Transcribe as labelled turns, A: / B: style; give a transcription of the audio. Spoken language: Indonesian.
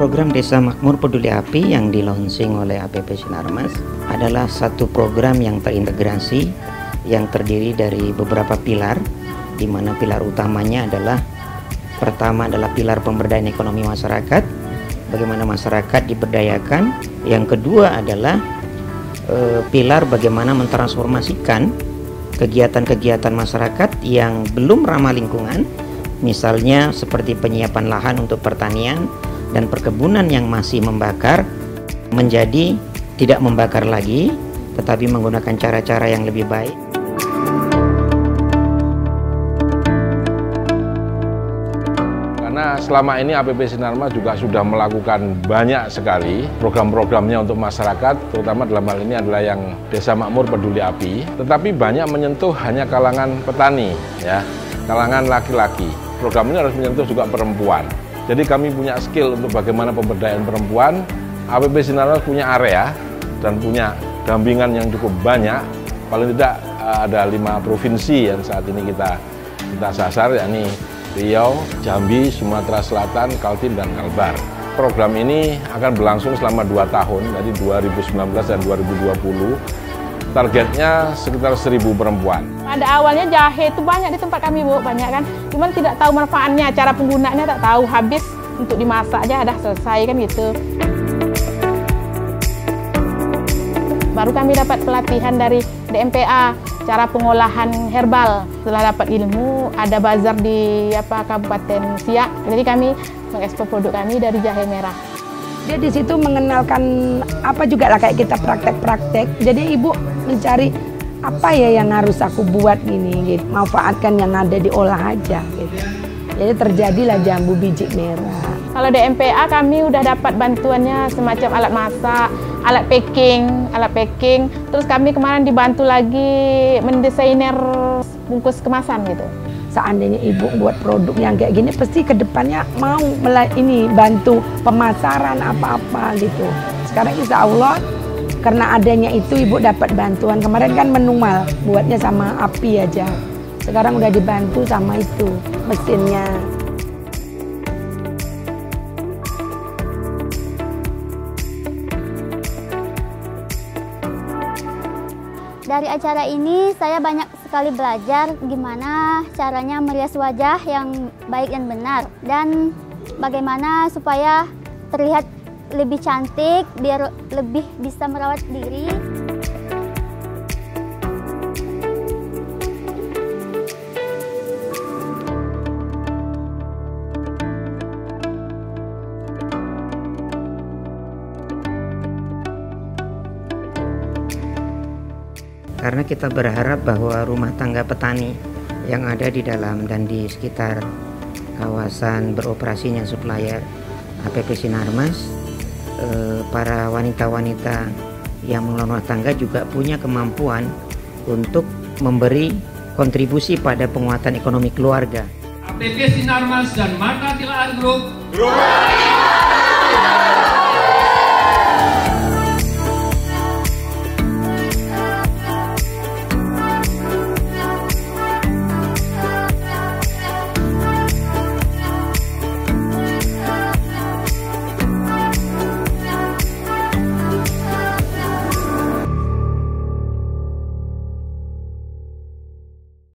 A: Program Desa Makmur Peduli Api yang dilaunching oleh APP Sinarmas adalah satu program yang terintegrasi yang terdiri dari beberapa pilar di mana pilar utamanya adalah pertama adalah pilar pemberdayaan ekonomi masyarakat bagaimana masyarakat diberdayakan yang kedua adalah e, pilar bagaimana mentransformasikan kegiatan-kegiatan masyarakat yang belum ramah lingkungan misalnya seperti penyiapan lahan untuk pertanian dan perkebunan yang masih membakar menjadi tidak membakar lagi tetapi menggunakan cara-cara yang lebih baik.
B: Karena selama ini APP Sinarmas juga sudah melakukan banyak sekali program-programnya untuk masyarakat, terutama dalam hal ini adalah yang Desa Makmur Peduli Api, tetapi banyak menyentuh hanya kalangan petani, ya, kalangan laki-laki. Program ini harus menyentuh juga perempuan. Jadi kami punya skill untuk bagaimana pemberdayaan perempuan. APP Sinarmas punya area dan punya dampingan yang cukup banyak. Paling tidak eh, ada lima provinsi yang saat ini kita kita sasar, yakni Riau, Jambi, Sumatera Selatan, Kaltim, dan Kalbar. Program ini akan berlangsung selama dua tahun, dari 2019 dan 2020. Targetnya sekitar 1000 perempuan.
C: Pada awalnya jahe itu banyak di tempat kami bu, banyak kan. Cuman tidak tahu manfaatnya, cara penggunaannya tak tahu. Habis untuk dimasak aja dah selesai kan gitu. Baru kami dapat pelatihan dari DMPA, cara pengolahan herbal. Setelah dapat ilmu, ada bazar di apa Kabupaten Siak. Jadi kami mengekspor produk kami dari jahe merah.
D: Dia di situ mengenalkan apa juga lah kayak kita praktek-praktek. Jadi ibu mencari apa ya yang harus aku buat ini, gitu. manfaatkan yang ada diolah aja. Gitu. Jadi terjadilah jambu biji merah.
C: Kalau DMPA kami udah dapat bantuannya semacam alat masak, alat packing, alat packing. Terus kami kemarin dibantu lagi mendesainer bungkus kemasan gitu
D: seandainya ibu buat produk yang kayak gini pasti ke depannya mau ini bantu pemasaran apa-apa gitu sekarang insya Allah karena adanya itu ibu dapat bantuan. Kemarin kan menumal buatnya sama api aja. Sekarang udah dibantu sama itu mesinnya.
E: Dari acara ini saya banyak sekali belajar gimana caranya merias wajah yang baik dan benar dan bagaimana supaya terlihat lebih cantik biar lebih bisa merawat diri.
A: karena kita berharap bahwa rumah tangga petani yang ada di dalam dan di sekitar kawasan beroperasinya supplier APP Sinarmas eh, para wanita-wanita yang mengelola rumah tangga juga punya kemampuan untuk memberi kontribusi pada penguatan ekonomi keluarga.
F: APP Sinarmas dan Marta Tilaan Group